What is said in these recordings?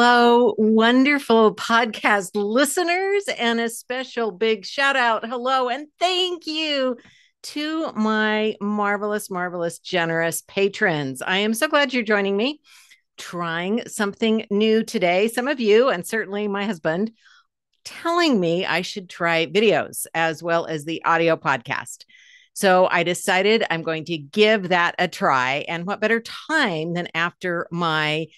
Hello, wonderful podcast listeners, and a special big shout out, hello, and thank you to my marvelous, marvelous, generous patrons. I am so glad you're joining me, trying something new today. Some of you, and certainly my husband, telling me I should try videos as well as the audio podcast. So I decided I'm going to give that a try. And what better time than after my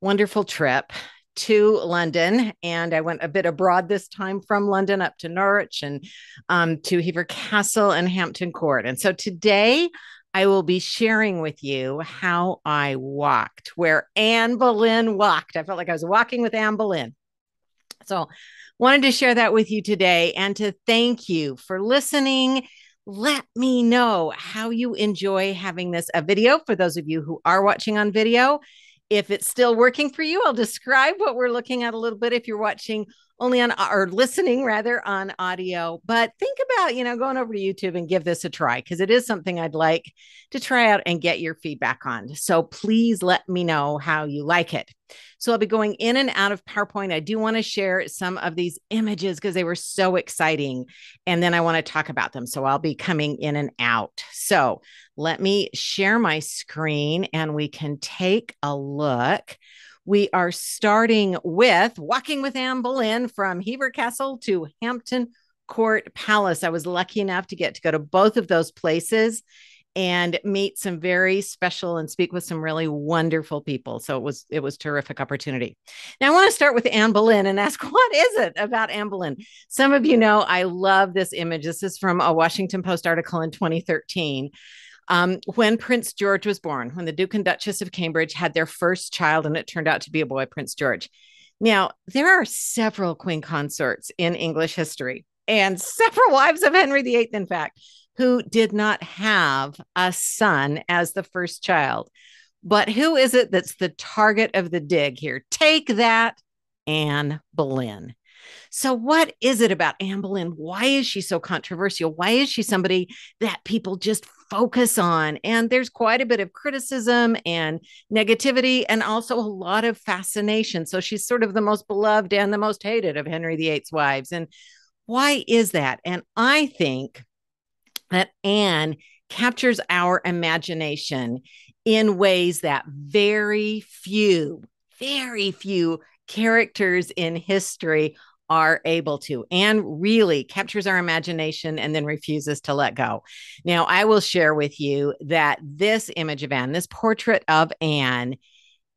wonderful trip to London. And I went a bit abroad this time from London up to Norwich and um, to Hever Castle and Hampton Court. And so today I will be sharing with you how I walked, where Anne Boleyn walked. I felt like I was walking with Anne Boleyn. So wanted to share that with you today and to thank you for listening let me know how you enjoy having this a video for those of you who are watching on video if it's still working for you, I'll describe what we're looking at a little bit if you're watching only on or listening rather on audio. But think about, you know, going over to YouTube and give this a try because it is something I'd like to try out and get your feedback on. So please let me know how you like it. So I'll be going in and out of PowerPoint. I do want to share some of these images because they were so exciting. And then I want to talk about them. So I'll be coming in and out. So let me share my screen and we can take a look. We are starting with Walking with Anne Boleyn from Hever Castle to Hampton Court Palace. I was lucky enough to get to go to both of those places and meet some very special and speak with some really wonderful people. So it was it was terrific opportunity. Now I want to start with Anne Boleyn and ask what is it about Anne Boleyn? Some of you know I love this image. This is from a Washington Post article in 2013. Um, when Prince George was born, when the Duke and Duchess of Cambridge had their first child, and it turned out to be a boy, Prince George. Now, there are several queen consorts in English history and several wives of Henry VIII, in fact who did not have a son as the first child. But who is it that's the target of the dig here? Take that, Anne Boleyn. So, what is it about Anne Boleyn? Why is she so controversial? Why is she somebody that people just focus on? And there's quite a bit of criticism and negativity, and also a lot of fascination. So, she's sort of the most beloved and the most hated of Henry VIII's wives. And why is that? And I think that Anne captures our imagination in ways that very few, very few characters in history are able to. and really captures our imagination and then refuses to let go. Now, I will share with you that this image of Anne, this portrait of Anne,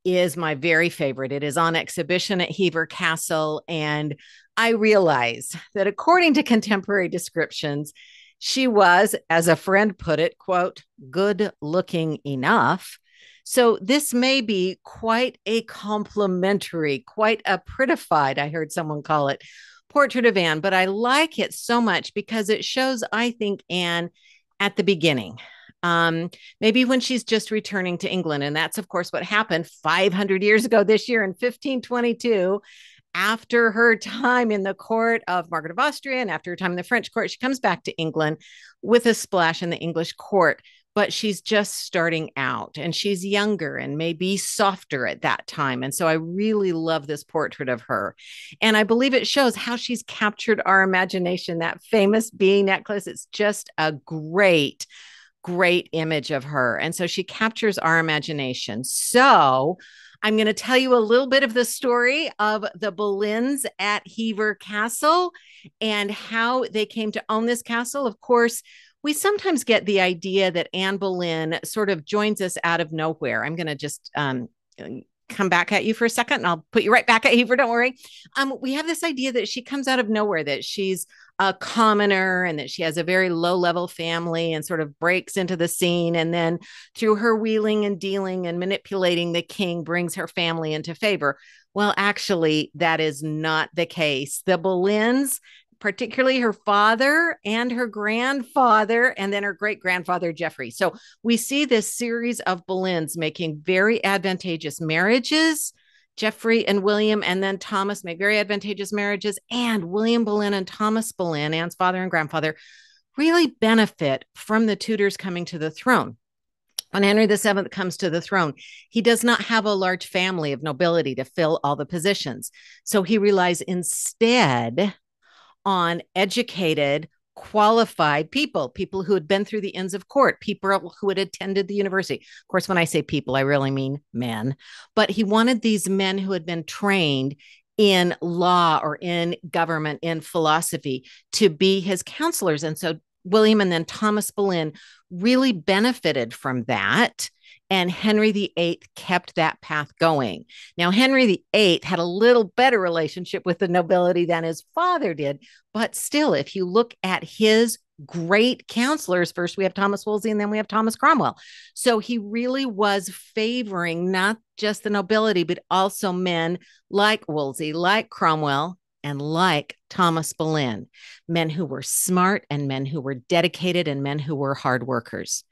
is my very favorite. It is on exhibition at Hever Castle. And I realize that according to contemporary descriptions, she was, as a friend put it, quote, good looking enough. So this may be quite a complimentary, quite a prettified, I heard someone call it, portrait of Anne, but I like it so much because it shows, I think, Anne at the beginning. Um, maybe when she's just returning to England. And that's, of course, what happened 500 years ago this year in 1522 after her time in the court of Margaret of Austria and after her time in the French court, she comes back to England with a splash in the English court. But she's just starting out and she's younger and maybe softer at that time. And so I really love this portrait of her. And I believe it shows how she's captured our imagination. That famous bee necklace, it's just a great, great image of her. And so she captures our imagination. So I'm going to tell you a little bit of the story of the Boleyns at Hever Castle and how they came to own this castle. Of course, we sometimes get the idea that Anne Boleyn sort of joins us out of nowhere. I'm going to just um, come back at you for a second and I'll put you right back at Hever. Don't worry. Um, we have this idea that she comes out of nowhere, that she's a commoner and that she has a very low level family and sort of breaks into the scene. And then through her wheeling and dealing and manipulating the king, brings her family into favor. Well, actually, that is not the case. The Boleyns particularly her father and her grandfather, and then her great grandfather, Geoffrey. So we see this series of Boleyns making very advantageous marriages Geoffrey and William, and then Thomas make very advantageous marriages. And William Boleyn and Thomas Boleyn, Anne's father and grandfather, really benefit from the Tudors coming to the throne. when Henry VII comes to the throne, he does not have a large family of nobility to fill all the positions. So he relies instead on educated, qualified people, people who had been through the inns of court, people who had attended the university. Of course, when I say people, I really mean men. But he wanted these men who had been trained in law or in government, in philosophy, to be his counselors. And so William and then Thomas Boleyn really benefited from that. And Henry VIII kept that path going. Now, Henry VIII had a little better relationship with the nobility than his father did. But still, if you look at his great counselors. First, we have Thomas Wolsey, and then we have Thomas Cromwell. So he really was favoring not just the nobility, but also men like Wolsey, like Cromwell, and like Thomas Boleyn, men who were smart and men who were dedicated and men who were hard workers.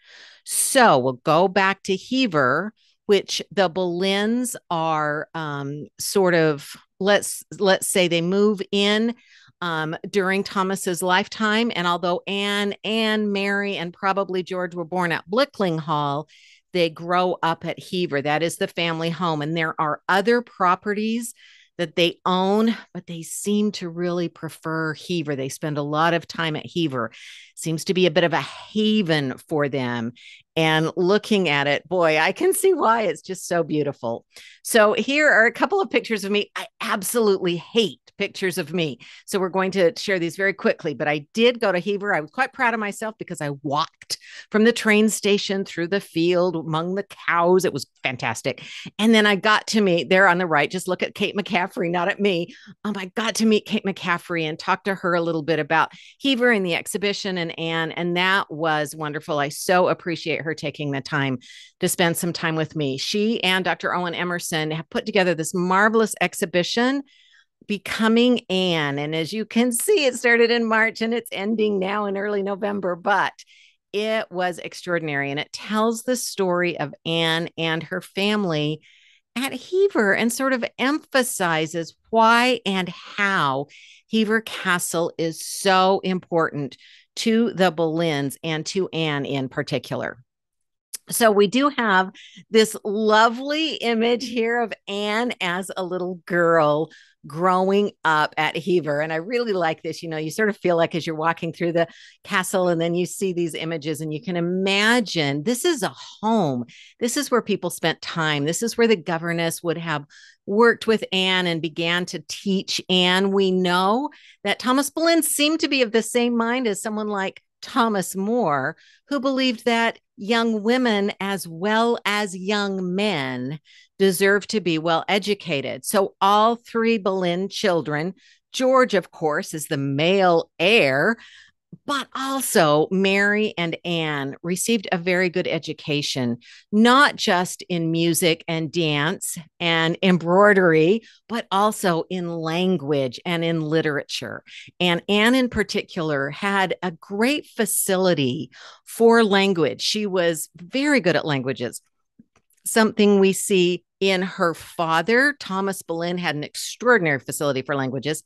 So we'll go back to Hever, which the Boleyns are um, sort of let's let's say they move in um, during Thomas's lifetime, and although Anne and Mary and probably George were born at Blickling Hall, they grow up at Hever. That is the family home, and there are other properties that they own, but they seem to really prefer Hever. They spend a lot of time at Hever. Seems to be a bit of a haven for them. And looking at it, boy, I can see why it's just so beautiful. So here are a couple of pictures of me. I absolutely hate pictures of me. So we're going to share these very quickly. But I did go to Hever. I was quite proud of myself because I walked from the train station through the field among the cows. It was fantastic. And then I got to meet there on the right, just look at Kate McCaffrey, not at me. Um, I got to meet Kate McCaffrey and talk to her a little bit about Hever and the exhibition and Anne. And that was wonderful. I so appreciate her taking the time to spend some time with me. She and Dr. Owen Emmerson have put together this marvelous exhibition Becoming Anne. And as you can see, it started in March and it's ending now in early November, but it was extraordinary. And it tells the story of Anne and her family at Hever and sort of emphasizes why and how Hever Castle is so important to the Boleyns and to Anne in particular. So we do have this lovely image here of Anne as a little girl growing up at Hever. And I really like this. You know, you sort of feel like as you're walking through the castle and then you see these images and you can imagine this is a home. This is where people spent time. This is where the governess would have worked with Anne and began to teach Anne. We know that Thomas Boleyn seemed to be of the same mind as someone like Thomas More, who believed that young women as well as young men deserve to be well educated. So, all three Boleyn children, George, of course, is the male heir, but also Mary and Anne received a very good education, not just in music and dance and embroidery, but also in language and in literature. And Anne, in particular, had a great facility for language. She was very good at languages, something we see in her father. Thomas Boleyn had an extraordinary facility for languages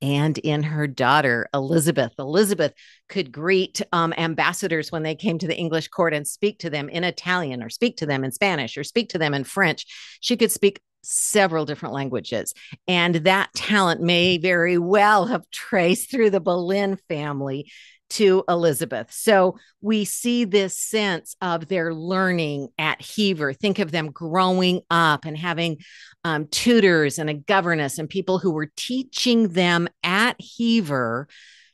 and in her daughter, Elizabeth. Elizabeth could greet um, ambassadors when they came to the English court and speak to them in Italian or speak to them in Spanish or speak to them in French. She could speak several different languages. And that talent may very well have traced through the Boleyn family to Elizabeth. So we see this sense of their learning at Hever. Think of them growing up and having um, tutors and a governess and people who were teaching them at Hever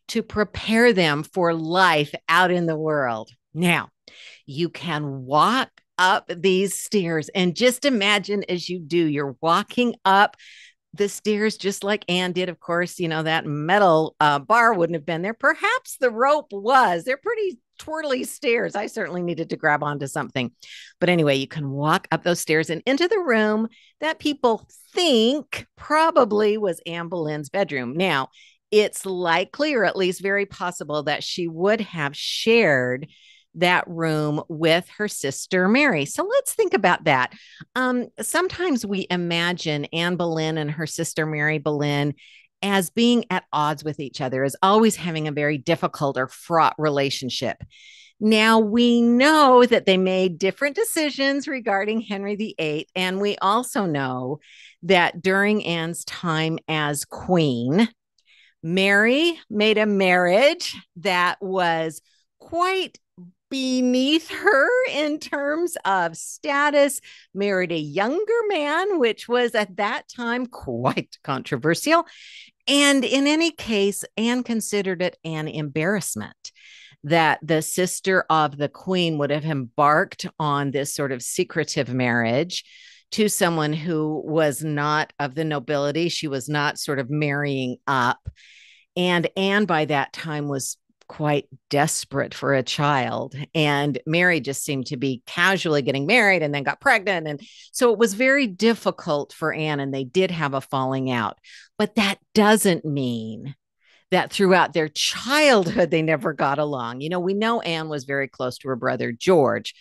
to prepare them for life out in the world. Now, you can walk up these stairs and just imagine as you do, you're walking up the stairs just like Anne did. Of course, you know, that metal uh, bar wouldn't have been there. Perhaps the rope was. They're pretty twirly stairs. I certainly needed to grab onto something. But anyway, you can walk up those stairs and into the room that people think probably was Anne Boleyn's bedroom. Now, it's likely, or at least very possible, that she would have shared that room with her sister Mary. So let's think about that. Um, sometimes we imagine Anne Boleyn and her sister Mary Boleyn as being at odds with each other, as always having a very difficult or fraught relationship. Now we know that they made different decisions regarding Henry VIII, and we also know that during Anne's time as queen, Mary made a marriage that was quite beneath her in terms of status, married a younger man, which was at that time quite controversial. And in any case, Anne considered it an embarrassment that the sister of the queen would have embarked on this sort of secretive marriage to someone who was not of the nobility. She was not sort of marrying up. And Anne, by that time, was quite desperate for a child. And Mary just seemed to be casually getting married and then got pregnant. And so it was very difficult for Anne, and they did have a falling out. But that doesn't mean that throughout their childhood they never got along. You know, we know Anne was very close to her brother George,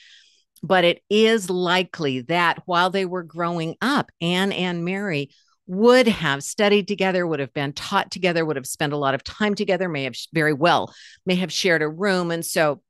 but it is likely that while they were growing up, Anne and Mary would have studied together, would have been taught together, would have spent a lot of time together, may have very well, may have shared a room. And so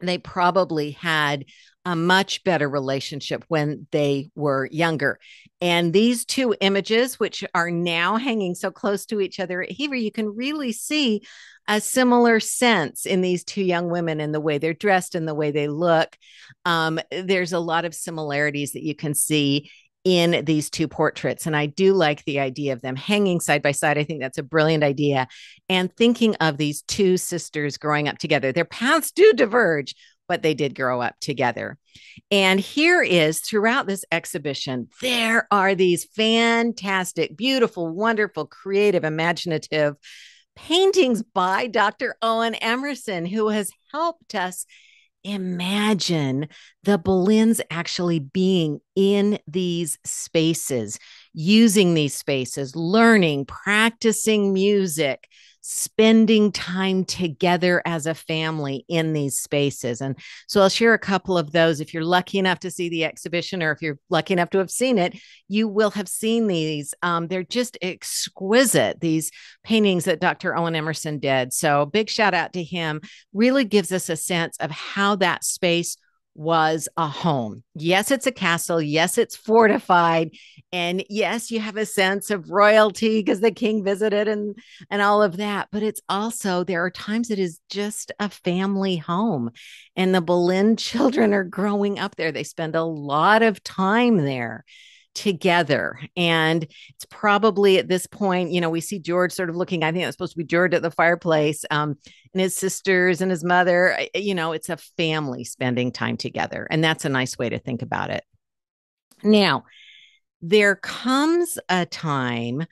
they probably had a much better relationship when they were younger. And these two images, which are now hanging so close to each other at Hever, you can really see a similar sense in these two young women in the way they're dressed and the way they look. Um, there's a lot of similarities that you can see in these two portraits. And I do like the idea of them hanging side by side. I think that's a brilliant idea. And thinking of these two sisters growing up together, their paths do diverge, but they did grow up together. And here is throughout this exhibition, there are these fantastic, beautiful, wonderful, creative, imaginative paintings by Dr. Owen Emmerson, who has helped us imagine the Boleyns actually being in these spaces, using these spaces, learning, practicing music, spending time together as a family in these spaces. And so I'll share a couple of those. If you're lucky enough to see the exhibition, or if you're lucky enough to have seen it, you will have seen these. Um, they're just exquisite, these paintings that Dr. Owen Emmerson did. So big shout out to him. Really gives us a sense of how that space was a home. Yes, it's a castle. Yes, it's fortified. And yes, you have a sense of royalty because the king visited and and all of that, but it's also there are times it is just a family home. And the Boleyn children are growing up there. They spend a lot of time there together. And it's probably at this point, you know, we see George sort of looking, I think it's supposed to be George at the fireplace, um, and his sisters and his mother. You know, it's a family spending time together. And that's a nice way to think about it. Now, there comes a time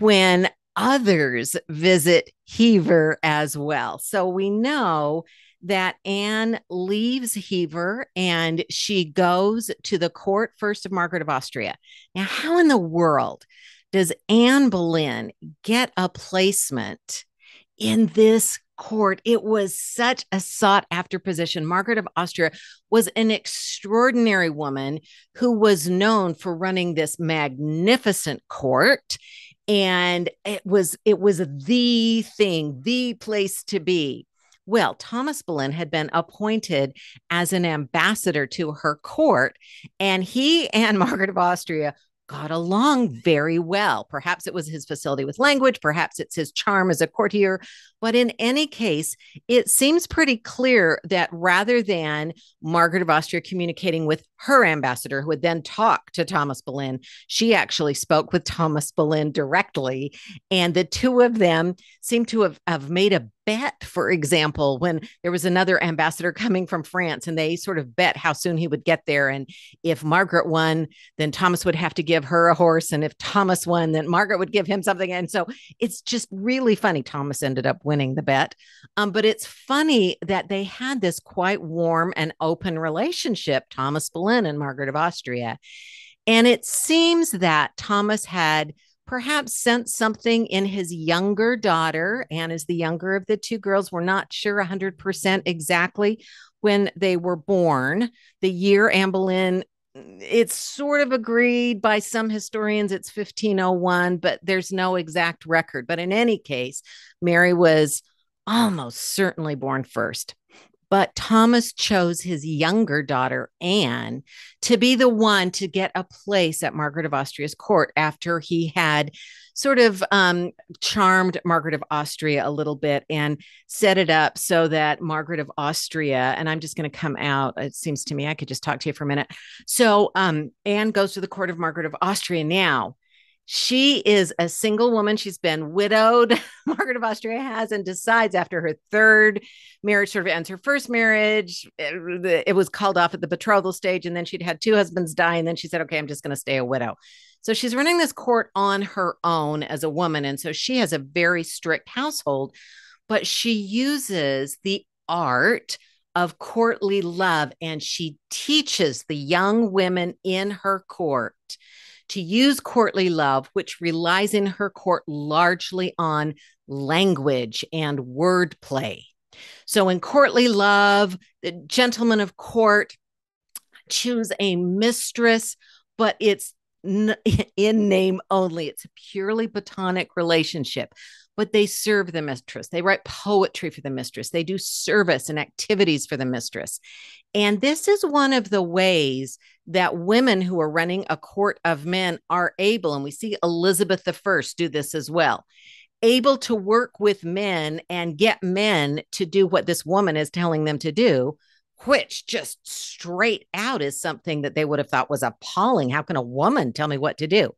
when others visit Hever as well. So we know that Anne leaves Hever and she goes to the court first of Margaret of Austria. Now, how in the world does Anne Boleyn get a placement in this court? It was such a sought after position. Margaret of Austria was an extraordinary woman who was known for running this magnificent court and it was it was the thing the place to be well, Thomas Boleyn had been appointed as an ambassador to her court, and he and Margaret of Austria got along very well. Perhaps it was his facility with language, perhaps it's his charm as a courtier. But in any case, it seems pretty clear that rather than Margaret of Austria communicating with her ambassador, who would then talk to Thomas Boleyn, she actually spoke with Thomas Boleyn directly. And the two of them seem to have, have made a bet, for example, when there was another ambassador coming from France and they sort of bet how soon he would get there. And if Margaret won, then Thomas would have to give her a horse. And if Thomas won, then Margaret would give him something. And so it's just really funny. Thomas ended up winning the bet. Um, but it's funny that they had this quite warm and open relationship, Thomas Boleyn and Margaret of Austria. And it seems that Thomas had perhaps sensed something in his younger daughter. Anne is the younger of the two girls. We're not sure 100% exactly when they were born. The year Anne Boleyn, it's sort of agreed by some historians it's 1501, but there's no exact record. But in any case, Mary was almost certainly born first. But Thomas chose his younger daughter, Anne, to be the one to get a place at Margaret of Austria's court after he had sort of um, charmed Margaret of Austria a little bit and set it up so that Margaret of Austria, and I'm just going to come out, it seems to me I could just talk to you for a minute. So um, Anne goes to the court of Margaret of Austria now she is a single woman. She's been widowed. Margaret of Austria has and decides after her third marriage, sort of ends her first marriage. Eh, it, it was called off at the betrothal stage. And then she'd had two husbands die. And then she said, okay, I'm just going to stay a widow. So she's running this court on her own as a woman. And so she has a very strict household, but she uses the art of courtly love and she teaches the young women in her court to use courtly love, which relies in her court largely on language and wordplay. So, in courtly love, the gentlemen of court choose a mistress, but it's in name only. It's a purely platonic relationship, but they serve the mistress. They write poetry for the mistress. They do service and activities for the mistress. And this is one of the ways that women who are running a court of men are able, and we see Elizabeth I do this as well, able to work with men and get men to do what this woman is telling them to do, which just straight out is something that they would have thought was appalling. How can a woman tell me what to do?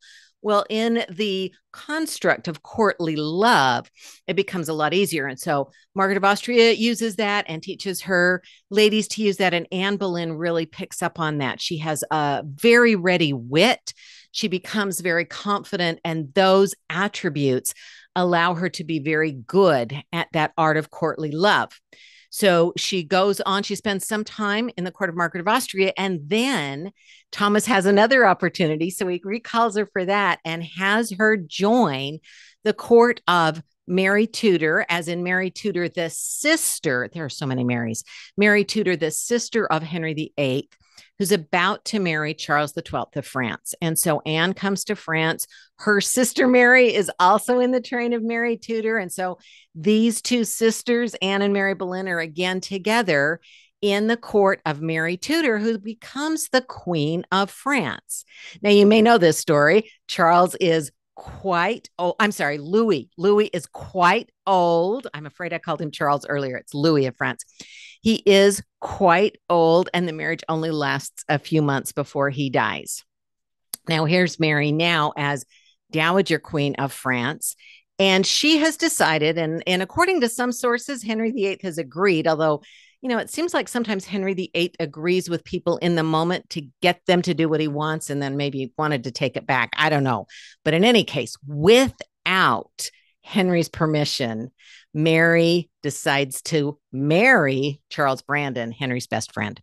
Well, in the construct of courtly love, it becomes a lot easier. And so Margaret of Austria uses that and teaches her ladies to use that. And Anne Boleyn really picks up on that. She has a very ready wit. She becomes very confident, and those attributes allow her to be very good at that art of courtly love. So she goes on, she spends some time in the court of Margaret of Austria, and then Thomas has another opportunity. So he recalls her for that and has her join the court of Mary Tudor, as in Mary Tudor, the sister. There are so many Marys. Mary Tudor, the sister of Henry VIII, who's about to marry Charles XII of France. And so Anne comes to France. Her sister Mary is also in the train of Mary Tudor. And so these two sisters, Anne and Mary Boleyn, are again together in the court of Mary Tudor, who becomes the Queen of France. Now, you may know this story. Charles is quite oh i'm sorry louis louis is quite old i'm afraid i called him charles earlier it's louis of france he is quite old, and the marriage only lasts a few months before he dies. Now, here's Mary now as Dowager Queen of France. And she has decided, and, and according to some sources, Henry VIII has agreed, although, you know, it seems like sometimes Henry VIII agrees with people in the moment to get them to do what he wants and then maybe wanted to take it back. I don't know. But in any case, without Henry's permission, Mary decides to marry Charles Brandon, Henry's best friend.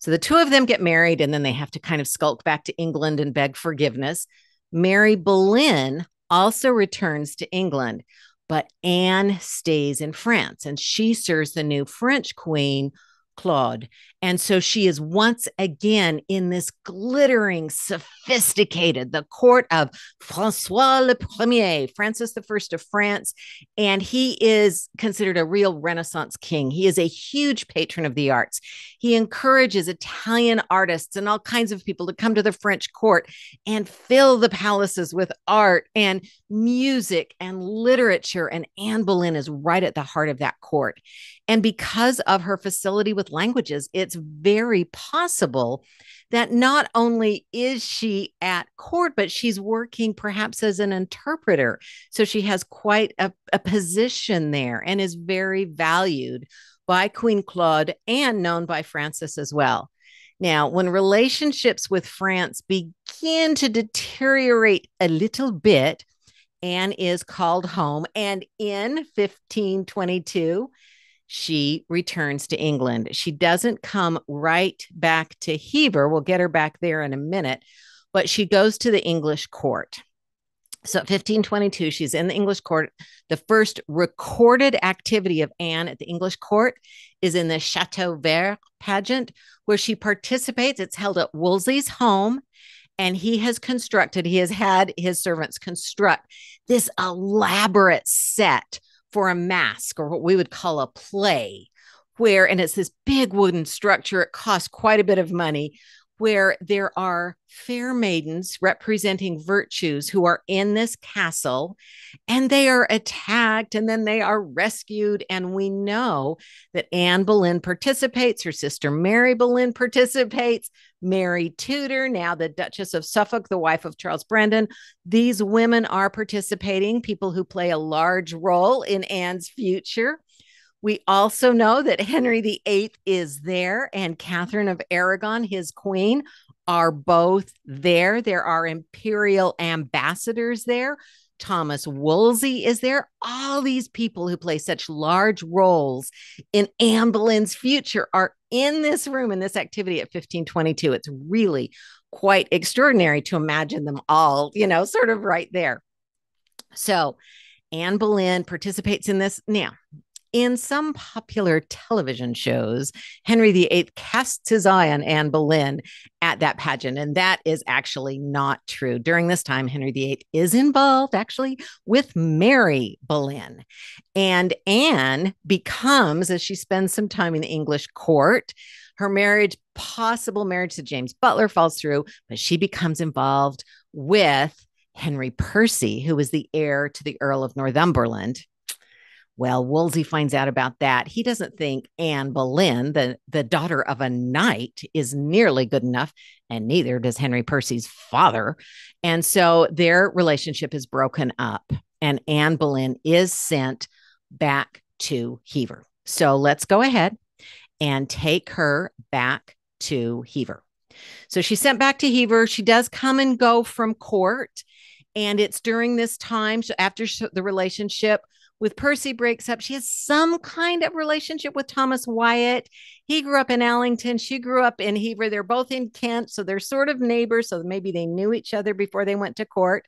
So the two of them get married and then they have to kind of skulk back to England and beg forgiveness. Mary Boleyn also returns to England, but Anne stays in France and she serves the new French queen, Claude. And so she is once again in this glittering, sophisticated, the court of Francois le Premier, Francis I of France. And he is considered a real Renaissance king. He is a huge patron of the arts. He encourages Italian artists and all kinds of people to come to the French court and fill the palaces with art and music and literature. And Anne Boleyn is right at the heart of that court. And because of her facility with languages, it's very possible that not only is she at court, but she's working perhaps as an interpreter. So she has quite a, a position there and is very valued by Queen Claude and known by Francis as well. Now, when relationships with France begin to deteriorate a little bit, Anne is called home. And in 1522, she returns to England. She doesn't come right back to Hever. We'll get her back there in a minute, but she goes to the English court. So 1522, she's in the English court. The first recorded activity of Anne at the English court is in the Chateau Vert pageant, where she participates. It's held at Wolsey's home. And he has constructed, he has had his servants construct this elaborate set for a masque or what we would call a play where, and it's this big wooden structure, it costs quite a bit of money, where there are fair maidens representing virtues who are in this castle and they are attacked and then they are rescued. And we know that Anne Boleyn participates, her sister Mary Boleyn participates, Mary Tudor, now the Duchess of Suffolk, the wife of Charles Brandon. These women are participating, people who play a large role in Anne's future. We also know that Henry VIII is there and Catherine of Aragon, his queen, are both there. There are imperial ambassadors there. Thomas Wolsey is there. All these people who play such large roles in Anne Boleyn's future are in this room in this activity at 1522. It's really quite extraordinary to imagine them all, you know, sort of right there. So Anne Boleyn participates in this. Now, in some popular television shows, Henry VIII casts his eye on Anne Boleyn at that pageant, and that is actually not true. During this time, Henry VIII is involved actually with Mary Boleyn. And Anne becomes, as she spends some time in the English court, her marriage, possible marriage to James Butler, falls through, but she becomes involved with Henry Percy, who was the heir to the Earl of Northumberland. Well, Wolsey finds out about that. He doesn't think Anne Boleyn, the, the daughter of a knight, is nearly good enough, and neither does Henry Percy's father. And so their relationship is broken up, and Anne Boleyn is sent back to Hever. So let's go ahead and take her back to Hever. So she's sent back to Hever. She does come and go from court. And it's during this time, after the relationship with Percy breaks up. She has some kind of relationship with Thomas Wyatt. He grew up in Allington. She grew up in Hever. They're both in Kent. So they're sort of neighbors. So maybe they knew each other before they went to court.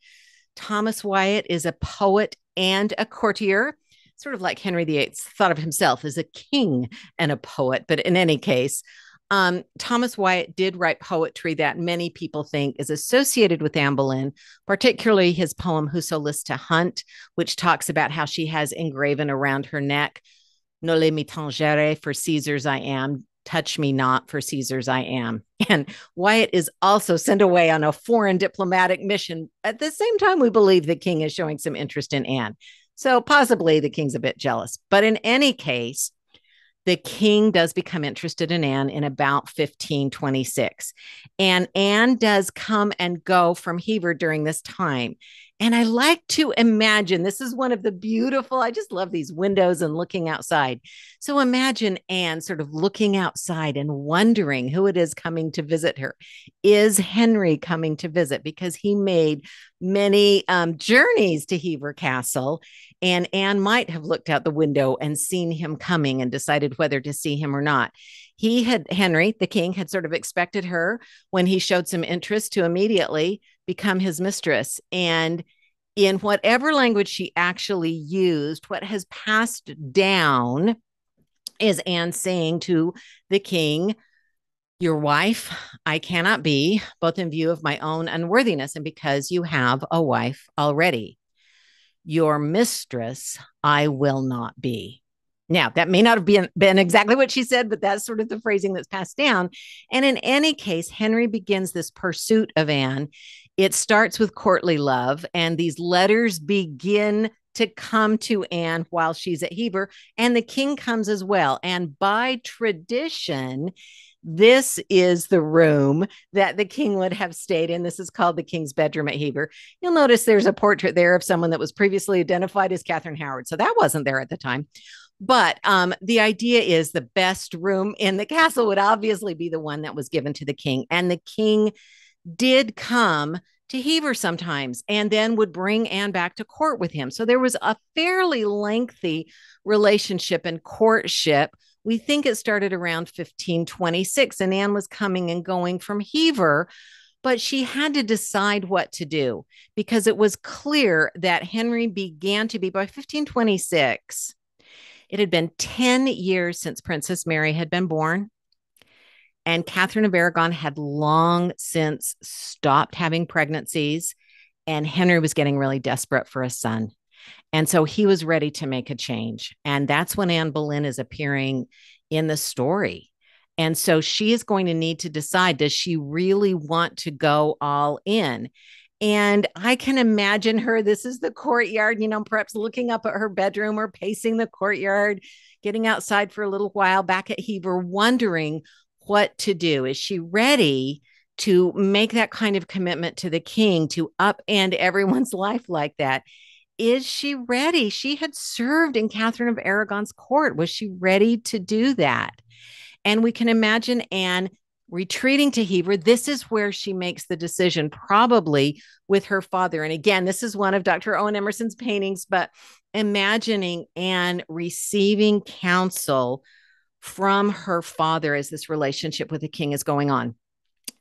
Thomas Wyatt is a poet and a courtier, sort of like Henry VIII thought of himself as a king and a poet. But in any case, um, Thomas Wyatt did write poetry that many people think is associated with Anne Boleyn, particularly his poem Whoso Lists to Hunt, which talks about how she has engraven around her neck, Noli me tangere, for Caesar's I am, touch me not, for Caesar's I am. And Wyatt is also sent away on a foreign diplomatic mission. At the same time, we believe the king is showing some interest in Anne. So possibly the king's a bit jealous. But in any case, the king does become interested in Anne in about 1526. And Anne does come and go from Hever during this time. And I like to imagine this is one of the beautiful, I just love these windows and looking outside. So imagine Anne sort of looking outside and wondering who it is coming to visit her. Is Henry coming to visit? Because he made many um, journeys to Hever Castle. And Anne might have looked out the window and seen him coming and decided whether to see him or not he had Henry, the king, had sort of expected her when he showed some interest to immediately become his mistress. And in whatever language she actually used, what has passed down is Anne saying to the king, Your wife, I cannot be, both in view of my own unworthiness and because you have a wife already. Your mistress, I will not be. Now, that may not have been, been exactly what she said, but that's sort of the phrasing that's passed down. And in any case, Henry begins this pursuit of Anne. It starts with courtly love, and these letters begin to come to Anne while she's at Hever, and the king comes as well. And by tradition, this is the room that the king would have stayed in. This is called the king's bedroom at Hever. You'll notice there's a portrait there of someone that was previously identified as Catherine Howard. So that wasn't there at the time. But um, the idea is the best room in the castle would obviously be the one that was given to the king. And the king did come to Hever sometimes and then would bring Anne back to court with him. So there was a fairly lengthy relationship and courtship. We think it started around 1526, and Anne was coming and going from Hever, but she had to decide what to do because it was clear that Henry began to be by 1526 it had been 10 years since Princess Mary had been born. And Catherine of Aragon had long since stopped having pregnancies. And Henry was getting really desperate for a son. And so he was ready to make a change. And that's when Anne Boleyn is appearing in the story. And so she is going to need to decide does she really want to go all in? And I can imagine her. This is the courtyard, you know, perhaps looking up at her bedroom or pacing the courtyard, getting outside for a little while back at Hever, wondering what to do. Is she ready to make that kind of commitment to the king to upend everyone's life like that? Is she ready? She had served in Catherine of Aragon's court. Was she ready to do that? And we can imagine Anne retreating to Hever. This is where she makes the decision, probably with her father. And again, this is one of Dr. Owen Emmerson's paintings, but imagining Anne receiving counsel from her father as this relationship with the king is going on.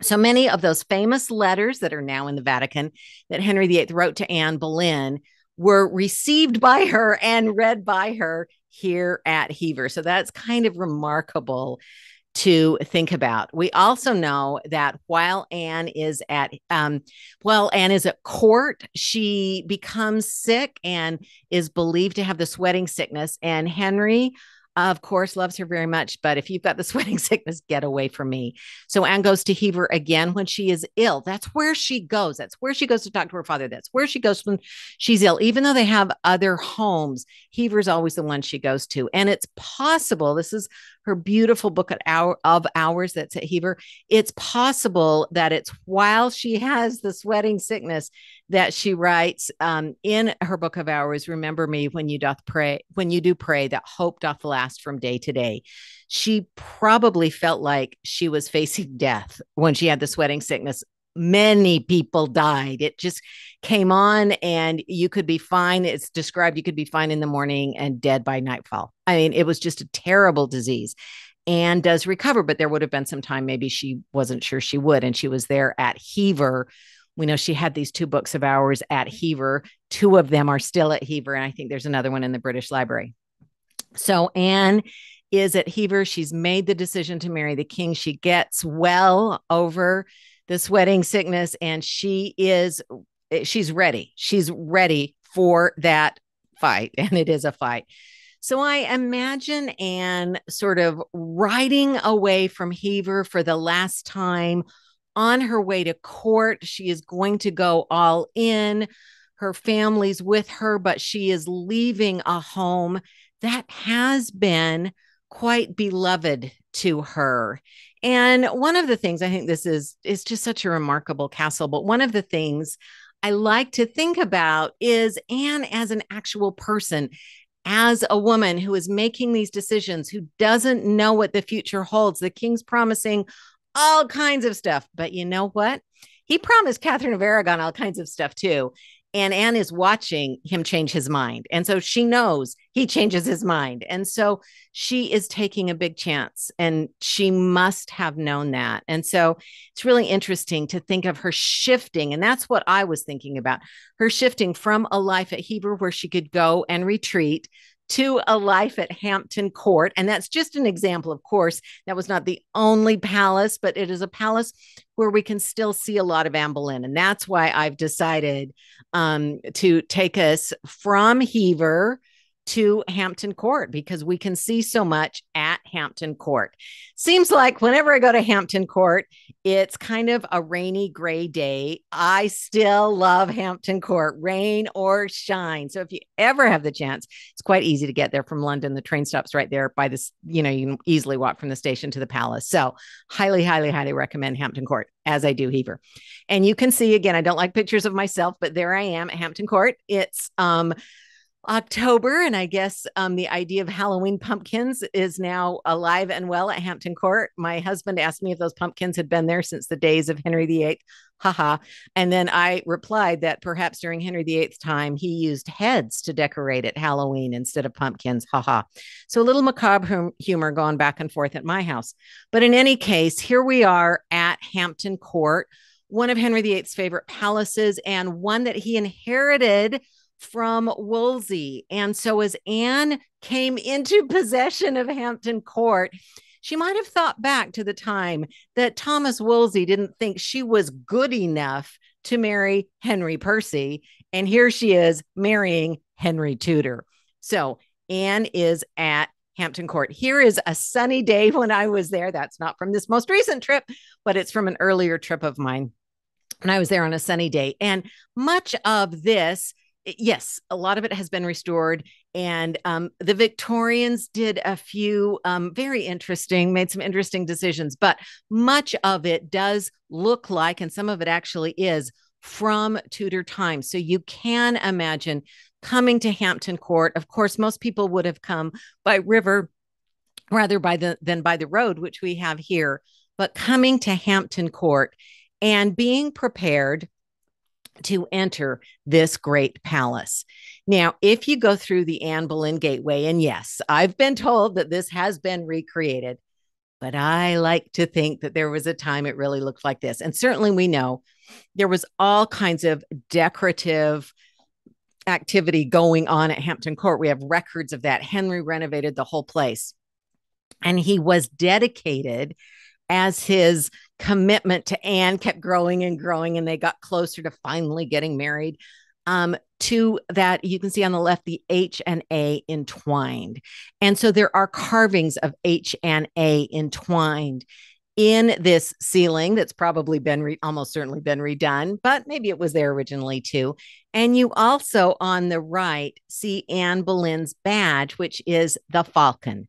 So many of those famous letters that are now in the Vatican that Henry VIII wrote to Anne Boleyn were received by her and read by her here at Hever. So that's kind of remarkable to think about. We also know that while Anne is at um while Anne is at court, she becomes sick and is believed to have the sweating sickness and Henry of course, loves her very much. But if you've got the sweating sickness, get away from me. So Anne goes to Hever again when she is ill. That's where she goes. That's where she goes to talk to her father. That's where she goes when she's ill. Even though they have other homes, Hever's always the one she goes to. And it's possible, this is her beautiful book of, hour, of hours that's at Hever. It's possible that it's while she has the sweating sickness that she writes um, in her book of hours remember me when you doth pray when you do pray that hope doth last from day to day. She probably felt like she was facing death when she had the sweating sickness. Many people died. It just came on and you could be fine. It's described you could be fine in the morning and dead by nightfall. I mean it was just a terrible disease and does recover but there would have been some time maybe she wasn't sure she would and she was there at hever we know she had these two books of hours at Hever. Two of them are still at Hever, and I think there's another one in the British Library. So Anne is at Hever. She's made the decision to marry the king. She gets well over the sweating sickness, and she is eh, she's ready. She's ready for that fight, and it is a fight. So I imagine Anne sort of riding away from Hever for the last time on her way to court. She is going to go all in. Her family's with her, but she is leaving a home that has been quite beloved to her. And one of the things I think this is is just such a remarkable castle, but one of the things I like to think about is Anne as an actual person, as a woman who is making these decisions, who doesn't know what the future holds. The king's promising all kinds of stuff. But you know what? He promised Catherine of Aragon all kinds of stuff too. And Anne is watching him change his mind. And so she knows he changes his mind. And so she is taking a big chance and she must have known that. And so it's really interesting to think of her shifting. And that's what I was thinking about her shifting from a life at Hever where she could go and retreat to a life at Hampton Court. And that's just an example, of course. That was not the only palace, but it is a palace where we can still see a lot of Anne Boleyn. And that's why I've decided um, to take us from Hever to Hampton Court because we can see so much at Hampton Court. Seems like whenever I go to Hampton Court, it's kind of a rainy, gray day. I still love Hampton Court, rain or shine. So if you ever have the chance, it's quite easy to get there from London. The train stops right there by this, you know, you can easily walk from the station to the palace. So highly, highly, highly recommend Hampton Court as I do Hever. And you can see again, I don't like pictures of myself, but there I am at Hampton Court. It's um October, and I guess um, the idea of Halloween pumpkins is now alive and well at Hampton Court. My husband asked me if those pumpkins had been there since the days of Henry VIII. Haha. And then I replied that perhaps during Henry VIII's time, he used heads to decorate at Halloween instead of pumpkins. Haha. So a little macabre humor going back and forth at my house. But in any case, here we are at Hampton Court, one of Henry VIII's favorite palaces and one that he inherited from Wolsey. And so as Anne came into possession of Hampton Court, she might have thought back to the time that Thomas Wolsey didn't think she was good enough to marry Henry Percy. And here she is marrying Henry Tudor. So Anne is at Hampton Court. Here is a sunny day when I was there. That's not from this most recent trip, but it's from an earlier trip of mine. And I was there on a sunny day. And much of this, yes, a lot of it has been restored. And um, the Victorians did a few um, very interesting, made some interesting decisions, but much of it does look like, and some of it actually is from Tudor times. So you can imagine coming to Hampton Court. Of course, most people would have come by river rather by the than by the road, which we have here. But coming to Hampton Court and being prepared to enter this great palace. Now, if you go through the Anne Boleyn Gateway, and yes, I've been told that this has been recreated, but I like to think that there was a time it really looked like this. And certainly we know there was all kinds of decorative activity going on at Hampton Court. We have records of that. Henry renovated the whole place. And he was dedicated as his commitment to Anne kept growing and growing, and they got closer to finally getting married. Um, to that, you can see on the left the H and A entwined. And so there are carvings of H and A entwined in this ceiling that's probably been re- almost certainly been redone, but maybe it was there originally too. And you also on the right see Anne Boleyn's badge, which is the falcon.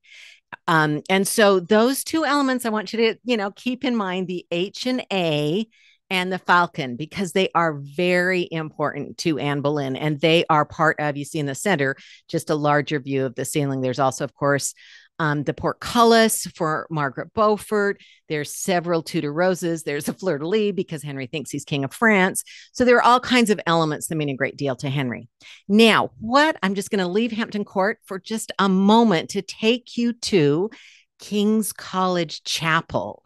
Um, and so those two elements I want you to, you know, keep in mind the H and A and the falcon because they are very important to Anne Boleyn and they are part of you see in the center just a larger view of the ceiling. There's also, of course, um, the portcullis for Margaret Beaufort. There's several Tudor roses. There's a fleur de lis because Henry thinks he's king of France. So there are all kinds of elements that mean a great deal to Henry. Now, what I'm just going to leave Hampton Court for just a moment to take you to King's College Chapel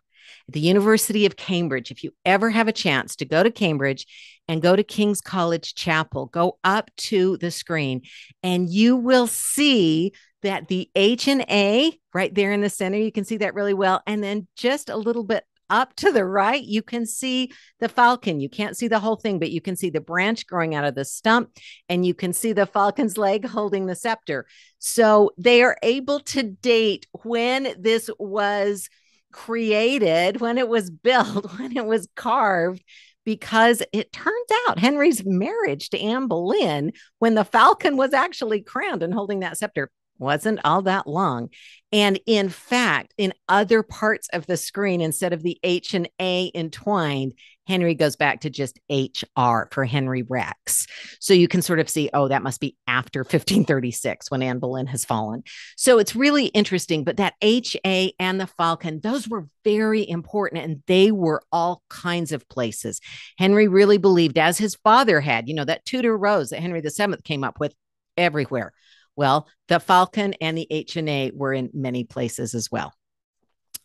at the University of Cambridge. If you ever have a chance to go to Cambridge and go to King's College Chapel, go up to the screen and you will see that the H and A right there in the center, you can see that really well. And then just a little bit up to the right, you can see the falcon. You can't see the whole thing, but you can see the branch growing out of the stump and you can see the falcon's leg holding the scepter. So they are able to date when this was created, when it was built, when it was carved because it turns out Henry's marriage to Anne Boleyn, when the falcon was actually crowned and holding that scepter, wasn't all that long. And in fact, in other parts of the screen, instead of the H and A entwined, Henry goes back to just HR for Henry Rex. So you can sort of see, oh, that must be after 1536 when Anne Boleyn has fallen. So it's really interesting. But that HA and the Falcon, those were very important and they were all kinds of places. Henry really believed, as his father had, you know, that Tudor rose that Henry VII came up with everywhere well, the Falcon and the H&A were in many places as well.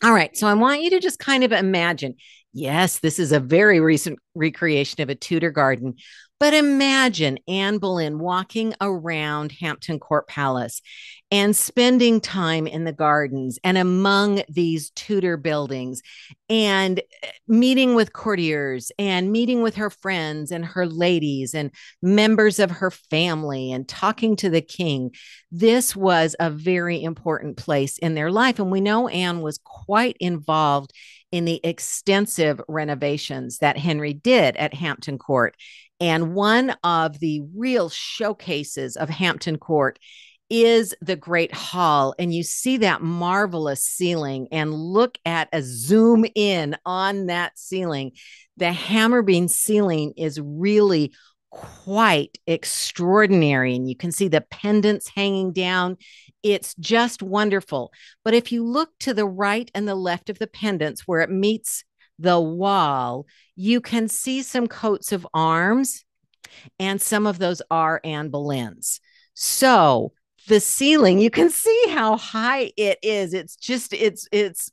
All right, so I want you to just kind of imagine. Yes, this is a very recent recreation of a Tudor garden, but imagine Anne Boleyn walking around Hampton Court Palace and spending time in the gardens and among these Tudor buildings and eh, meeting with courtiers and meeting with her friends and her ladies and members of her family and talking to the king. This was a very important place in their life. And we know Anne was quite involved in the extensive renovations that Henry did at Hampton Court. And one of the real showcases of Hampton Court is the Great Hall. And you see that marvelous ceiling, and look at a zoom in on that ceiling. The hammer beam ceiling is really quite extraordinary. And you can see the pendants hanging down. It's just wonderful. But if you look to the right and the left of the pendants where it meets the wall, you can see some coats of arms, and some of those are Anne Boleyn's. So the ceiling, you can see how high it is. It's just, it's, it's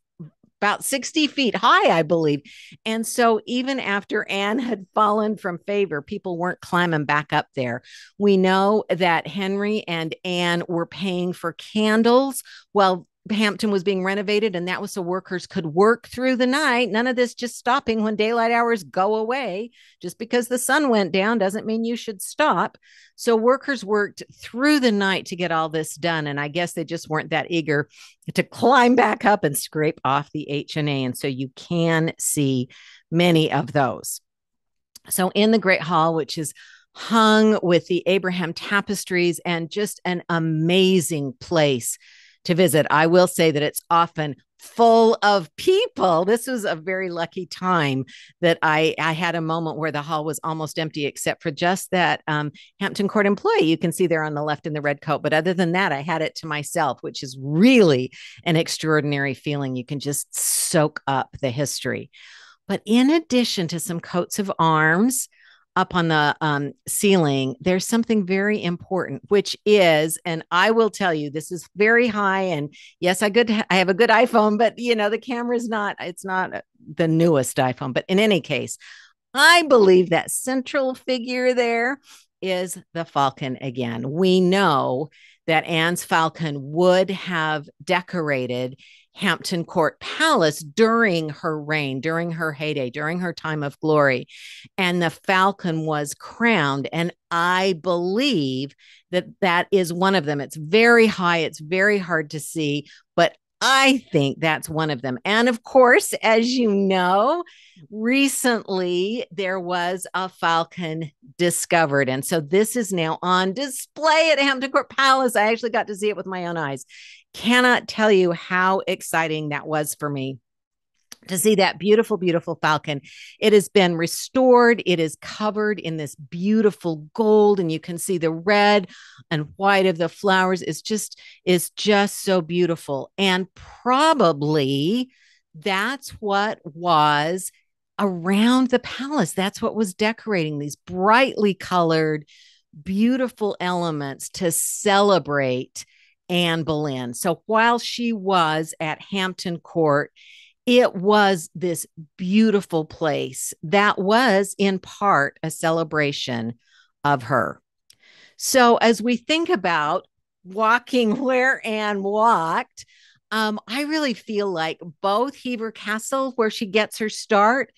about 60 feet high, I believe. And so, even after Anne had fallen from favor, people weren't climbing back up there. We know that Henry and Anne were paying for candles while Hampton was being renovated, and that was so workers could work through the night. None of this just stopping when daylight hours go away. Just because the sun went down doesn't mean you should stop. So workers worked through the night to get all this done, and I guess they just weren't that eager to climb back up and scrape off the H and A. And so you can see many of those. So in the Great Hall, which is hung with the Abraham tapestries and just an amazing place to visit. I will say that it's often full of people. This was a very lucky time that I I had a moment where the hall was almost empty, except for just that um, Hampton Court employee you can see there on the left in the red coat. But other than that, I had it to myself, which is really an extraordinary feeling. You can just soak up the history. But in addition to some coats of arms, up on the um, ceiling, there's something very important, which is, and I will tell you, this is very high. And yes, I good, I have a good iPhone, but you know the camera is not, it's not the newest iPhone. But in any case, I believe that central figure there is the Falcon again. We know that Anne's Falcon would have decorated Hampton Court Palace during her reign, during her heyday, during her time of glory. And the falcon was crowned. And I believe that that is one of them. It's very high, it's very hard to see, but I think that's one of them. And of course, as you know, recently there was a falcon discovered. And so this is now on display at Hampton Court Palace. I actually got to see it with my own eyes cannot tell you how exciting that was for me to see that beautiful, beautiful falcon. It has been restored. It is covered in this beautiful gold, and you can see the red and white of the flowers is just is just so beautiful. And probably that's what was around the palace. That's what was decorating these brightly colored, beautiful elements to celebrate Anne Boleyn. So while she was at Hampton Court, it was this beautiful place that was in part a celebration of her. So as we think about walking where Anne walked, um, I really feel like both Hever Castle, where she gets her start,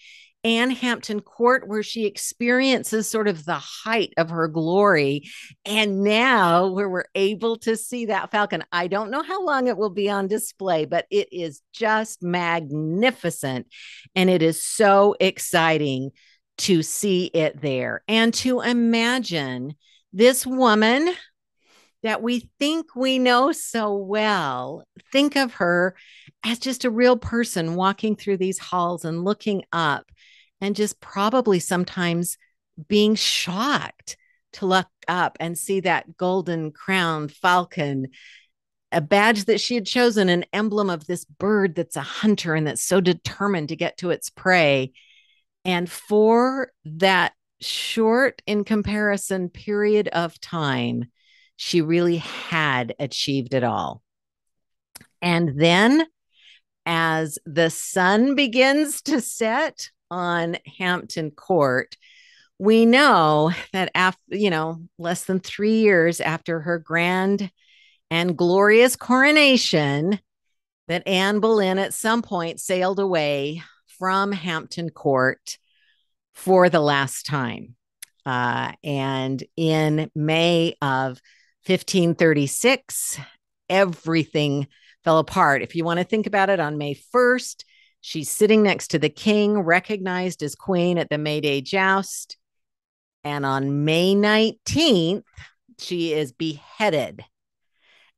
and Hampton Court, where she experiences sort of the height of her glory. And now, where we're able to see that falcon, I don't know how long it will be on display, but it is just magnificent. And it is so exciting to see it there and to imagine this woman that we think we know so well, think of her as just a real person walking through these halls and looking up and just probably sometimes being shocked to look up and see that golden crowned falcon a badge that she had chosen an emblem of this bird that's a hunter and that's so determined to get to its prey. And for that short in comparison period of time she really had achieved it all. And then as the sun begins to set on Hampton Court, we know that after, you know, less than three years after her grand and glorious coronation, that Anne Boleyn at some point sailed away from Hampton Court for the last time. Uh, and in May of 1536, everything fell apart. If you want to think about it, on May 1st, She's sitting next to the king, recognized as queen at the May Day joust. And on May 19th, she is beheaded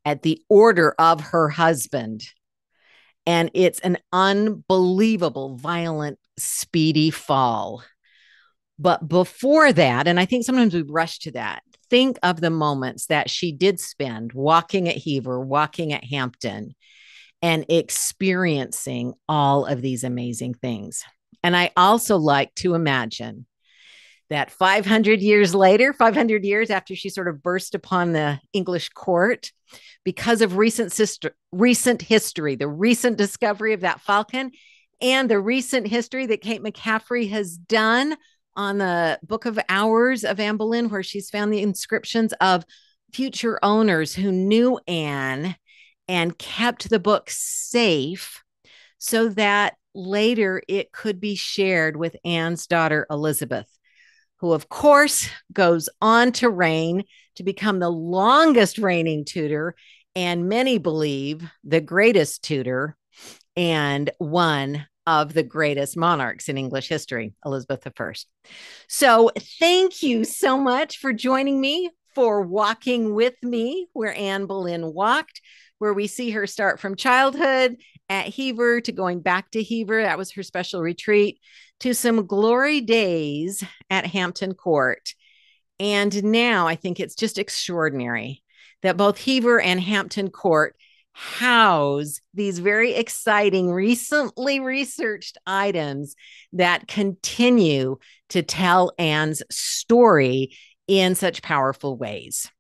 at the order of her husband. And it's an unbelievable, violent, speedy fall. But before that, and I think sometimes we rush to that, think of the moments that she did spend walking at Hever, walking at Hampton, and experiencing all of these amazing things. And I also like to imagine that 500 years later, 500 years after she sort of burst upon the English court, because of recent sister, recent history, the recent discovery of that falcon, and the recent history that Kate McCaffrey has done on the Book of Hours of Anne Boleyn, where she's found the inscriptions of future owners who knew Anne and kept the book safe so that later it could be shared with Anne's daughter, Elizabeth, who, of course, goes on to reign to become the longest reigning Tudor, and many believe the greatest Tudor and one of the greatest monarchs in English history, Elizabeth I. So, thank you so much for joining me for Walking with Me, where Anne Boleyn walked, where we see her start from childhood at Hever to going back to Hever. That was her special retreat to some glory days at Hampton Court. And now I think it's just extraordinary that both Hever and Hampton Court house these very exciting, recently researched items that continue to tell Anne's story in such powerful ways.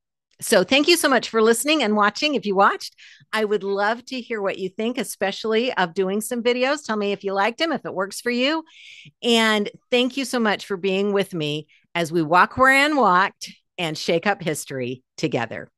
So, thank you so much for listening and watching. If you watched, I would love to hear what you think, especially of doing some videos. Tell me if you liked them, if it works for you. And thank you so much for being with me as we walk where Anne walked and shake up history together.